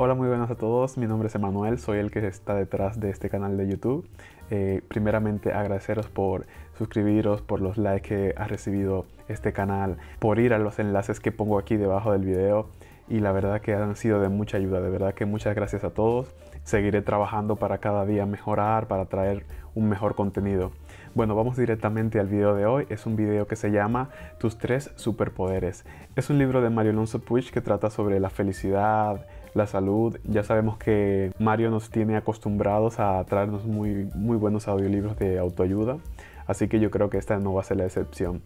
Hola, muy buenas a todos. Mi nombre es Emanuel, soy el que está detrás de este canal de YouTube. Eh, primeramente agradeceros por suscribiros, por los likes que ha recibido este canal, por ir a los enlaces que pongo aquí debajo del video y la verdad que han sido de mucha ayuda. De verdad que muchas gracias a todos. Seguiré trabajando para cada día mejorar, para traer un mejor contenido. Bueno, vamos directamente al video de hoy. Es un video que se llama Tus tres superpoderes. Es un libro de Mario Alonso Puig que trata sobre la felicidad, la salud. Ya sabemos que Mario nos tiene acostumbrados a traernos muy, muy buenos audiolibros de autoayuda, así que yo creo que esta no va a ser la excepción.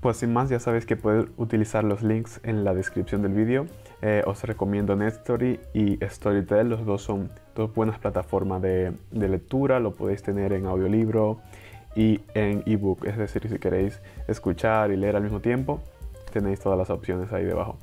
Pues sin más, ya sabéis que puedes utilizar los links en la descripción del vídeo. Eh, os recomiendo Netstory y Storytel, los dos son dos buenas plataformas de, de lectura, lo podéis tener en audiolibro y en ebook, es decir, si queréis escuchar y leer al mismo tiempo, tenéis todas las opciones ahí debajo.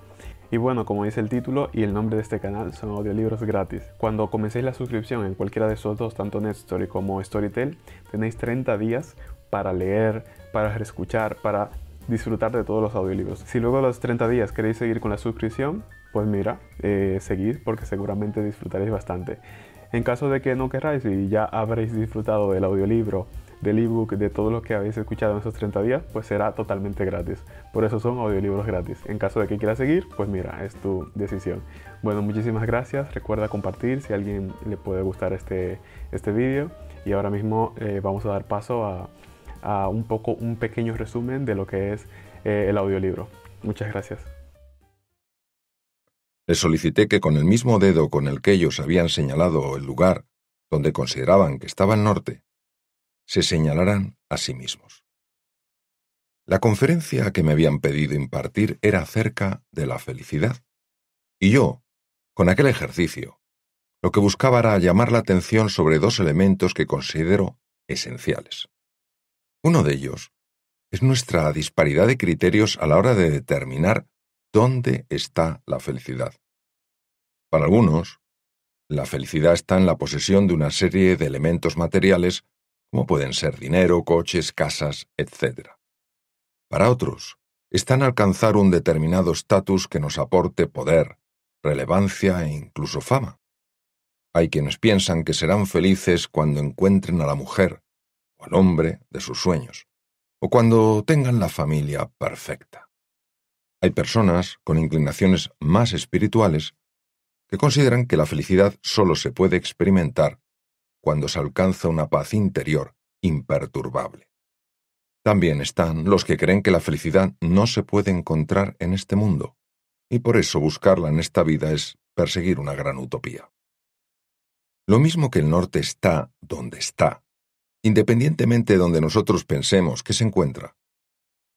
Y bueno, como dice el título y el nombre de este canal, son audiolibros gratis. Cuando comencéis la suscripción en cualquiera de esos dos, tanto NetStory como Storytel, tenéis 30 días para leer, para escuchar, para disfrutar de todos los audiolibros. Si luego de los 30 días queréis seguir con la suscripción, pues mira, eh, seguid porque seguramente disfrutaréis bastante. En caso de que no queráis y ya habréis disfrutado del audiolibro del ebook, de todo lo que habéis escuchado en esos 30 días, pues será totalmente gratis. Por eso son audiolibros gratis. En caso de que quieras seguir, pues mira, es tu decisión. Bueno, muchísimas gracias. Recuerda compartir si a alguien le puede gustar este, este vídeo. Y ahora mismo eh, vamos a dar paso a, a, un poco, un pequeño resumen de lo que es eh, el audiolibro. Muchas gracias. Les solicité que con el mismo dedo con el que ellos habían señalado el lugar donde consideraban que estaba el norte, se señalaran a sí mismos. La conferencia que me habían pedido impartir era acerca de la felicidad. Y yo, con aquel ejercicio, lo que buscaba era llamar la atención sobre dos elementos que considero esenciales. Uno de ellos es nuestra disparidad de criterios a la hora de determinar dónde está la felicidad. Para algunos, la felicidad está en la posesión de una serie de elementos materiales como pueden ser dinero, coches, casas, etc. Para otros, está en alcanzar un determinado estatus que nos aporte poder, relevancia e incluso fama. Hay quienes piensan que serán felices cuando encuentren a la mujer o al hombre de sus sueños, o cuando tengan la familia perfecta. Hay personas con inclinaciones más espirituales que consideran que la felicidad solo se puede experimentar cuando se alcanza una paz interior imperturbable. También están los que creen que la felicidad no se puede encontrar en este mundo, y por eso buscarla en esta vida es perseguir una gran utopía. Lo mismo que el norte está donde está, independientemente de donde nosotros pensemos que se encuentra.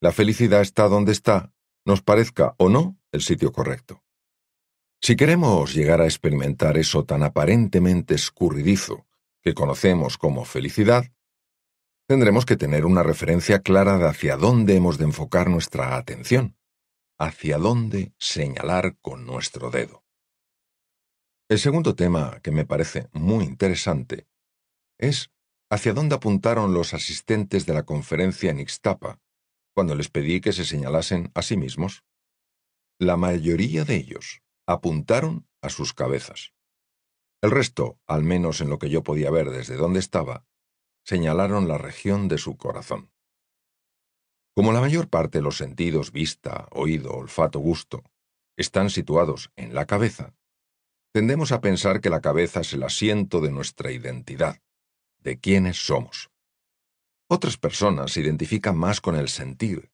La felicidad está donde está, nos parezca o no el sitio correcto. Si queremos llegar a experimentar eso tan aparentemente escurridizo que conocemos como felicidad, tendremos que tener una referencia clara de hacia dónde hemos de enfocar nuestra atención, hacia dónde señalar con nuestro dedo. El segundo tema que me parece muy interesante es hacia dónde apuntaron los asistentes de la conferencia en Ixtapa cuando les pedí que se señalasen a sí mismos. La mayoría de ellos apuntaron a sus cabezas. El resto, al menos en lo que yo podía ver desde donde estaba, señalaron la región de su corazón. Como la mayor parte de los sentidos vista, oído, olfato, gusto están situados en la cabeza, tendemos a pensar que la cabeza es el asiento de nuestra identidad, de quiénes somos. Otras personas se identifican más con el sentir,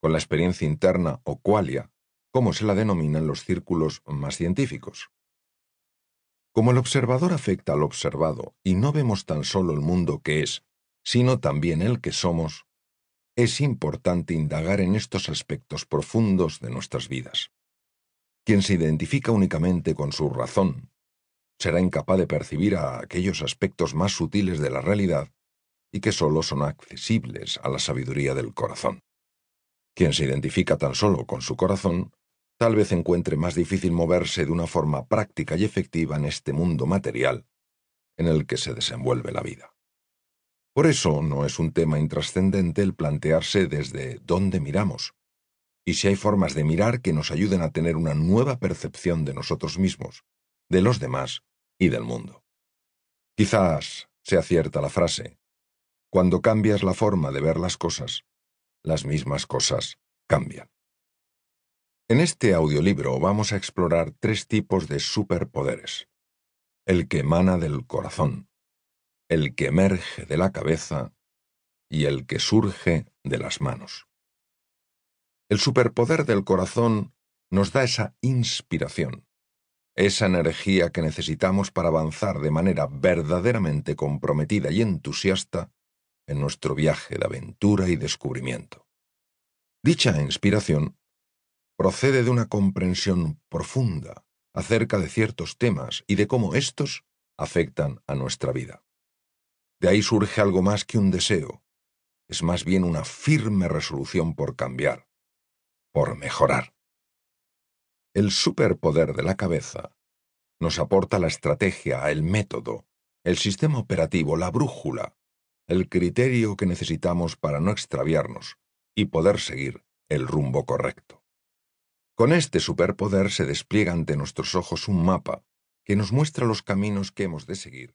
con la experiencia interna o qualia, como se la denominan los círculos más científicos. Como el observador afecta al observado y no vemos tan solo el mundo que es, sino también el que somos, es importante indagar en estos aspectos profundos de nuestras vidas. Quien se identifica únicamente con su razón será incapaz de percibir a aquellos aspectos más sutiles de la realidad y que sólo son accesibles a la sabiduría del corazón. Quien se identifica tan solo con su corazón tal vez encuentre más difícil moverse de una forma práctica y efectiva en este mundo material en el que se desenvuelve la vida. Por eso no es un tema intrascendente el plantearse desde dónde miramos, y si hay formas de mirar que nos ayuden a tener una nueva percepción de nosotros mismos, de los demás y del mundo. Quizás sea cierta la frase, cuando cambias la forma de ver las cosas, las mismas cosas cambian. En este audiolibro vamos a explorar tres tipos de superpoderes. El que emana del corazón, el que emerge de la cabeza y el que surge de las manos. El superpoder del corazón nos da esa inspiración, esa energía que necesitamos para avanzar de manera verdaderamente comprometida y entusiasta en nuestro viaje de aventura y descubrimiento. Dicha inspiración procede de una comprensión profunda acerca de ciertos temas y de cómo éstos afectan a nuestra vida. De ahí surge algo más que un deseo, es más bien una firme resolución por cambiar, por mejorar. El superpoder de la cabeza nos aporta la estrategia, el método, el sistema operativo, la brújula, el criterio que necesitamos para no extraviarnos y poder seguir el rumbo correcto. Con este superpoder se despliega ante nuestros ojos un mapa que nos muestra los caminos que hemos de seguir